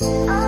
Oh.